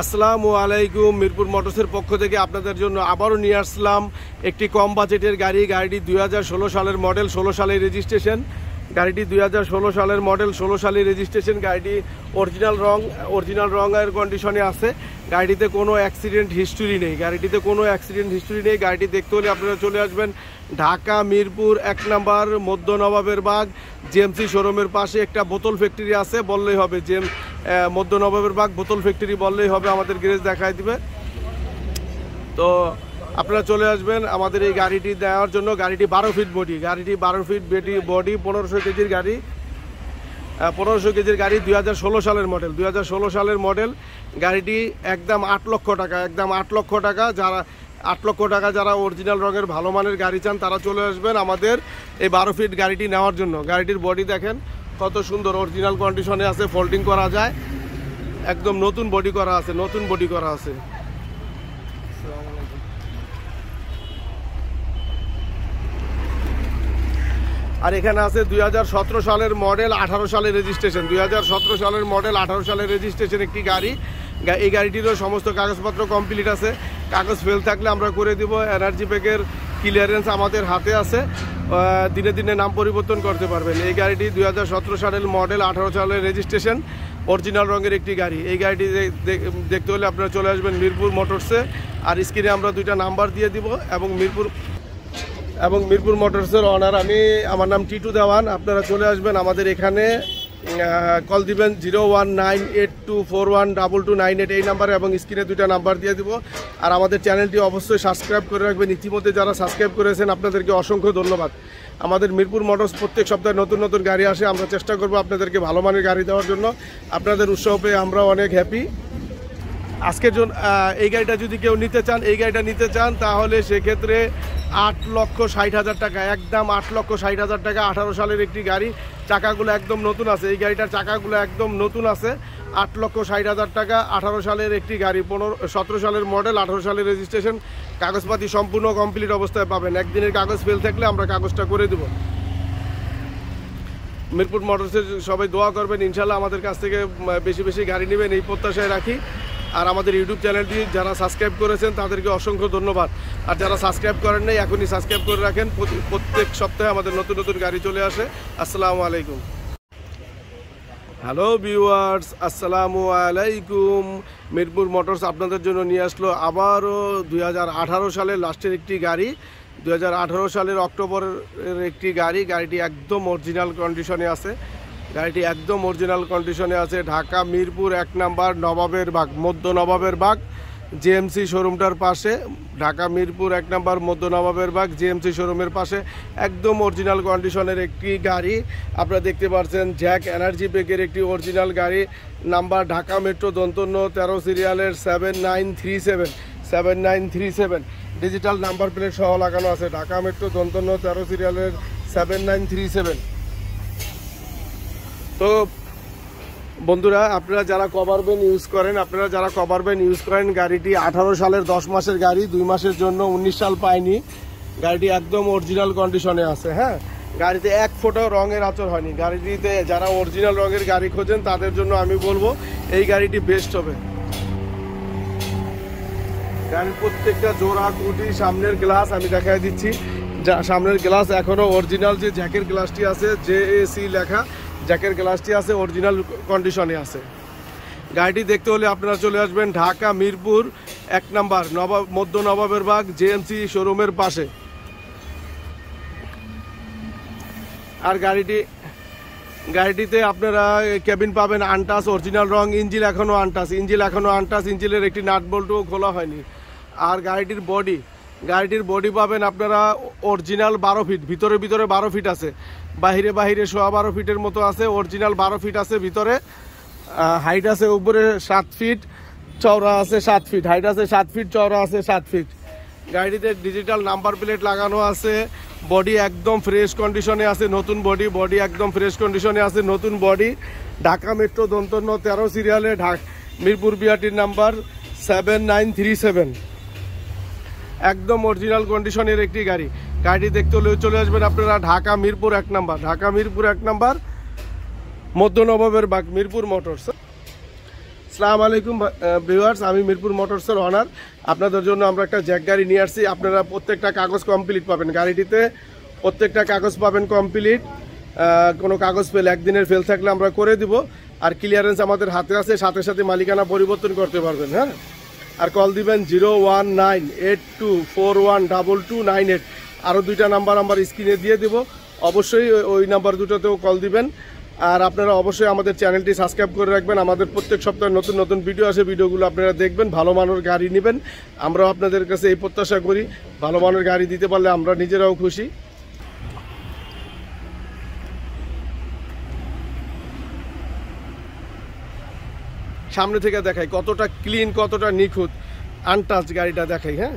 আসসালামু আলাইকুম মিরপুর মোটরসের পক্ষ থেকে আপনাদের জন্য আবারও নিয়ে আসলাম একটি কম বাজেটের গাড়ি, গাড়িটি দুই হাজার ষোলো সালের মডেল, ষোলো সালের রেজিস্ট্রেশন। গাড়িটি দুই হাজার ষোলো সালের মডেল, ষোলো সালের রেজিস্ট্রেশন। গাড়িটি অরিজিনাল রং, অরিজিনাল রঙের কন্ডিশনে আছে। গাড়িটিতে কোনো অ্যাক্সিডেন্ট হিস্টোরি নেই। গাড়িটিতে কোনো অ্যাক্সিডেন্ট হিস্টোরি নেই। গাড়িটি দেখতে হলে আপনারা চলে আসবেন ঢাকা, মিরপুর, এক নাম্বার, মধ্য নবাবের বাগ জেএমসি শোরুমের পাশে একটা বোতল ফ্যাক্টরি আছে। বললেই হবে, জেম মধ্য নবাবের বাগ বোতল ফ্যাক্টরি বললেই হবে, আমাদের গ্যারেজ দেখায় দিবে। তো আপনারা চলে আসবেন আমাদের এই গাড়িটি দেওয়ার জন্য। গাড়িটি বারো ফিট বডি গাড়িটি বারো ফিট বেটি বডি পনেরোশো কেজির গাড়ি। পনেরোশো কেজির গাড়ি দুই হাজার ষোলো সালের মডেল দুই হাজার ষোলো সালের মডেল গাড়িটি একদম আট লক্ষ টাকা, একদম আট লক্ষ টাকা। যারা, আট লক্ষ টাকা যারা অরিজিনাল রঙের ভালো মানের গাড়ি চান, তারা চলে আসবেন আমাদের এই বারো ফিট গাড়িটি নেওয়ার জন্য। গাড়িটির বডি দেখেন কত সুন্দর অরিজিনাল কন্ডিশনে আছে ফোল্ডিং করা যায়। একদম নতুন বডি করা আছে, নতুন বডি করা আছে। আর এখানে আছে দুই হাজার সতেরো সালের মডেল আঠারো সালের রেজিস্ট্রেশন দুই হাজার সতেরো সালের মডেল আঠারো সালের রেজিস্ট্রেশন একটি গাড়ি। এই গাড়িটিরও সমস্ত কাগজপত্র কমপ্লিট আছে। কাগজ ফেল থাকলে আমরা করে দিব এনার্জি প্যাকের ক্লিয়ারেন্স আমাদের হাতে আছে। দিনে দিনে নাম পরিবর্তন করতে পারবেন। এই গাড়িটি দু হাজার সতেরো সালের মডেল, আঠারো সালের রেজিস্ট্রেশন অরিজিনাল রঙের একটি গাড়ি। এই গাড়িটি দেখতে হলে আপনারা চলে আসবেন মিরপুর মোটরসে। আর স্ক্রিনে আমরা দুইটা নাম্বার দিয়ে দিব এবং মিরপুর এবং মিরপুর মোটরসের অনার আমি আমার নাম টিটু দেওয়ান। আপনারা চলে আসবেন আমাদের এখানে। কল দিবেন zero one nine eight two four one double two nine eight এই নাম্বারে এবং স্ক্রিনে দুইটা নাম্বার দিয়ে দিব। আর আমাদের চ্যানেলটি অবশ্যই সাবস্ক্রাইব করে রাখবেন। ইতিমধ্যে যারা সাবস্ক্রাইব করেছেন, আপনাদেরকে অসংখ্য ধন্যবাদ। আমাদের মিরপুর মোটরস প্রত্যেক সপ্তাহে নতুন নতুন গাড়ি আসে, আমরা চেষ্টা করব আপনাদেরকে ভালো মানের গাড়ি দেওয়ার জন্য। আপনাদের উৎসাহ পেয়ে আমরা অনেক হ্যাপি আজকের জন্য এই গাড়িটা যদি কেউ নিতে চান, এই গাড়িটা নিতে চান, তাহলে সেক্ষেত্রে আট লক্ষ ষাট হাজার টাকা, একদম আট লক্ষ ষাট হাজার টাকা, আঠারো সালের একটি গাড়ি। চাকাগুলো একদম নতুন আছে। এই গাড়িটার চাকাগুলো একদম নতুন আছে। আট লক্ষ ষাট হাজার টাকা, আঠারো সালের একটি গাড়ি, পনেরো, সতেরো সালের মডেল আঠারো সালের রেজিস্ট্রেশন কাগজপাতি সম্পূর্ণ কমপ্লিট অবস্থায় পাবেন। একদিনের কাগজ ফেল থাকলে আমরা কাগজটা করে দেবো। মিরপুর মোটরসের সবাই দোয়া করবেন। ইনশাল্লাহ আমাদের কাছ থেকে বেশি বেশি গাড়ি নেবেন। এই প্রত্যাশায় রাখি। আর আমাদের ইউটিউব চ্যানেলটি যারা সাবস্ক্রাইব করেছেন তাদেরকে অসংখ্য ধন্যবাদ। আর যারা সাবস্ক্রাইব করেন নাই, এখনই সাবস্ক্রাইব করে রাখেন। প্রত্যেক সপ্তাহে আমাদের নতুন নতুন গাড়ি চলে আসে। আসসালামু আলাইকুম। হ্যালো ভিউয়ার্স, আসসালামু আলাইকুম। মিরপুর মোটরস আপনাদের জন্য নিয়ে আসলো আবারও দুই হাজার আঠারো সালের লাস্টের একটি গাড়ি। দুই হাজার আঠারো সালের অক্টোবরের একটি গাড়ি। গাড়িটি একদম অরিজিনাল কন্ডিশনে আছে। গাড়িটি একদম অরিজিনাল কন্ডিশনে আছে। ঢাকা, মিরপুর, এক নাম্বার, নবাবের বাগ, মধ্য নবাবের বাগ জেএমসি শোরুমটার পাশে। ঢাকা, মিরপুর, এক নাম্বার, মধ্য নবাবের বাগ জিএমসি শোরুমের পাশে। একদম অরিজিনাল কন্ডিশনের একটি গাড়ি। আপনারা দেখতে পাচ্ছেন জ্যাক এনার্জি ব্যাগের একটি অরিজিনাল গাড়ি। নাম্বার, ঢাকা মেট্রো, দন্তন্য, তেরো সিরিয়ালের seven nine three seven seven nine three seven digital number plate সহ লাগানো আছে। ঢাকা মেট্রো, দন্তন্য, তেরো সিরিয়ালের সেভেন নাইন থ্রি সেভেন তো বন্ধুরা, আপনারা যারা কভার ব্যান ইউজ করেন, আপনারা যারা কভার ব্যান ইউজ করেন, গাড়িটি আঠারো সালের দশ মাসের গাড়ি, দুই মাসের জন্য উনিশ সাল পায়নি। গাড়িটি একদম অরিজিনাল কন্ডিশনে আছে হ্যাঁ? গাড়িতে এক ফোটাও রঙের আচর হয়নি। গাড়িটিতে যারা অরিজিনাল রঙের গাড়ি খোঁজেন, তাদের জন্য আমি বলব, এই গাড়িটি বেস্ট হবে। গাড়ির প্রত্যেকটা জোড়া কুটি সামনের গ্লাস আমি দেখাই দিচ্ছি। যা, সামনের গ্লাস এখনও অরিজিনাল যে জ্যাকের গ্লাসটি আছে জে এসি লেখা। জ্যাকের গ্লাসটি আছে অরিজিনাল কন্ডিশনে আছে। গাড়িটি দেখতে হলে আপনারা চলে আসবেন ঢাকা, মিরপুর, এক নাম্বার, নবাব, মধ্য নবাবের বাগ জেএমসি শোরুমের পাশে। আর গাড়িটি, গাড়িটিতে আপনারা কেবিন পাবেন আনটাস অরিজিনাল রং, ইঞ্জিল এখনও আনটাস, ইঞ্জিল এখনও আনটাস, ইঞ্জিলের একটি নাট বল্টুও খোলা হয়নি। আর গাড়িটির বডি গাড়িটির বডি পাবেন আপনারা অরিজিনাল বারো ফিট ভিতরে ভিতরে বারো ফিট আছে। বাহিরে বাহিরে সোয়া বারো ফিটের মতো আছে অরিজিনাল বারো ফিট আছে ভিতরে। হাইট আছে উপরে সাত ফিট চওড়া আছে সাত ফিট হাইট আছে সাত ফিট চওড়া আছে সাত ফিট গাড়িতে ডিজিটাল নাম্বার প্লেট লাগানো আছে বডি একদম ফ্রেশ কন্ডিশনে আছে, নতুন বডি বডি একদম ফ্রেশ কন্ডিশনে আছে, নতুন বডি ঢাকা মেট্রো দন্তন্য তেরো সিরিয়ালে ঢাক Mirpur বিআরটির number seven nine three seven একদম অরিজিনাল কন্ডিশনের একটি গাড়ি। গাড়ি দেখতে হলে চলে আসবেন আপনারা ঢাকা মিরপুর এক নাম্বার। ঢাকা মিরপুর এক নাম্বার মধ্য নবাবের বাগ, মিরপুর মোটরস। আসসালামু আলাইকুম ভিউয়ার্স আমি মিরপুর মোটরসের অনার আপনাদের জন্য আমরা একটা জ্যাক গাড়ি নিয়ে আসছি। আপনারা প্রত্যেকটা কাগজ কমপ্লিট পাবেন। গাড়িটিতে প্রত্যেকটা কাগজ পাবেন কমপ্লিট কোনো কাগজ ফেল একদিনের ফেল থাকলে আমরা করে দিব। আর ক্লিয়ারেন্স আমাদের হাতে আছে, সাথে সাথে মালিকানা পরিবর্তন করতে পারবেন হ্যাঁ? আর কল দিবেন zero one nine eight two four one double two nine eight. আরও দুইটা নাম্বার আমার স্ক্রিনে দিয়ে দিব। অবশ্যই ওই- নাম্বার দুটোতেও কল দিবেন। আর আপনারা অবশ্যই আমাদের চ্যানেলটি সাবস্ক্রাইব করে রাখবেন। আমাদের প্রত্যেক সপ্তাহে নতুন নতুন ভিডিও আসে, ভিডিওগুলো আপনারা দেখবেন, ভালো মানের গাড়ি নেবেন। আমরাও আপনাদের কাছে এই প্রত্যাশা করি, ভালো মানের গাড়ি দিতে পারলে আমরা নিজেরাও খুশি। সামনে থেকে দেখাই কতটা ক্লিন কতটা নিখুঁত আনটাচ গাড়িটা দেখাই হ্যাঁ?